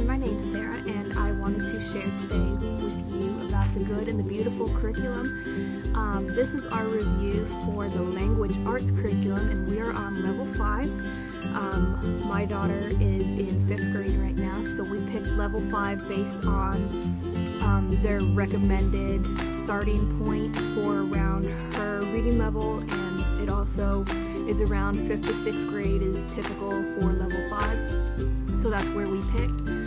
Hi, my name's Sarah, and I wanted to share today with you about the good and the beautiful curriculum. Um, this is our review for the language arts curriculum, and we are on level 5. Um, my daughter is in 5th grade right now, so we picked level 5 based on um, their recommended starting point for around her reading level, and it also is around 5th to 6th grade is typical for level 5, so that's where we picked.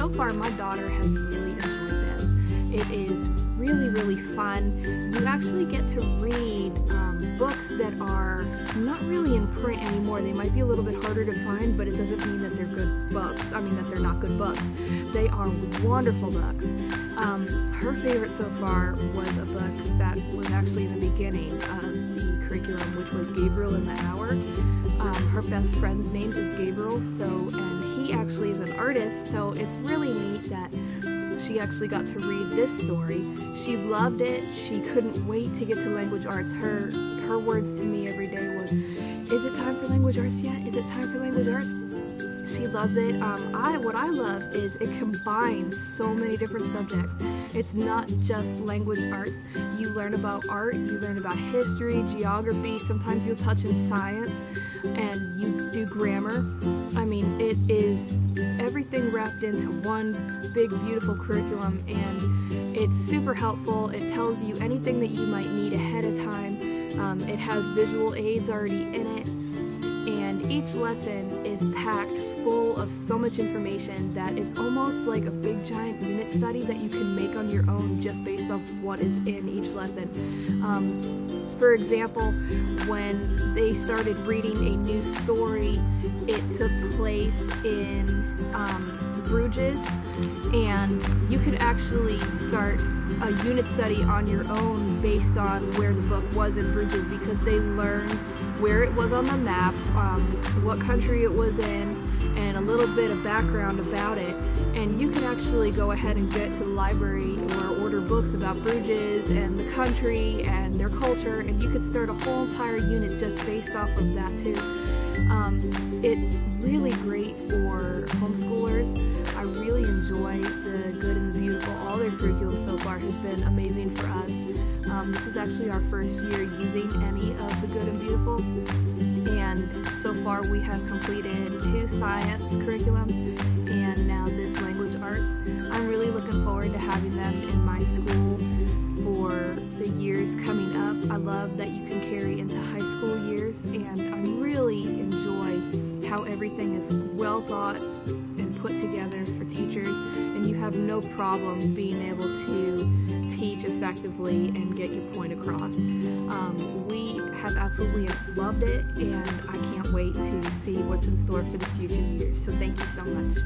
So far, my daughter has really enjoyed this. It is really, really fun. You actually get to read um, books that are not really in print anymore. They might be a little bit harder to find, but it doesn't mean that they're good books. I mean, that they're not good books. They are wonderful books. Um, her favorite so far was a book that was actually in the beginning of the curriculum, which was Gabriel in the Hour. Um, her best friend's name is Gabriel, so and he actually is an artist, so it's really neat that she actually got to read this story. She loved it. She couldn't wait to get to language arts. Her her words to me every day was, "Is it time for language arts yet? Is it time for language arts?" She loves it. Um, I what I love is it combines so many different subjects. It's not just language arts. You learn about art, you learn about history, geography. Sometimes you'll touch in science, and you do grammar. I mean, it is everything wrapped into one big, beautiful curriculum, and it's super helpful. It tells you anything that you might need ahead of time. Um, it has visual aids already in it, and each lesson is packed full of so much information that it's almost like a big giant unit study that you can make on your own just based off what is in each lesson. Um, for example, when they started reading a new story, it took place in um, Bruges, and you could actually start a unit study on your own based on where the book was in Bruges because they learned where it was on the map, um, what country it was in, and a little bit of background about it. And you can actually go ahead and get to the library or order books about Bruges and the country and their culture, and you could start a whole entire unit just based off of that too. Um, it's really great for homeschoolers. I really enjoy the good and the beautiful. All their curriculum so far has been amazing for us. Um, this is actually our first year using any far we have completed two science curriculums and now this language arts. I'm really looking forward to having them in my school for the years coming up. I love that you can carry into high school years and I really enjoy how everything is well thought and put together for teachers and you have no problems being able to teach effectively and get your point across. Um, we have absolutely loved it and I can't wait to see what's in store for the future years. So thank you so much.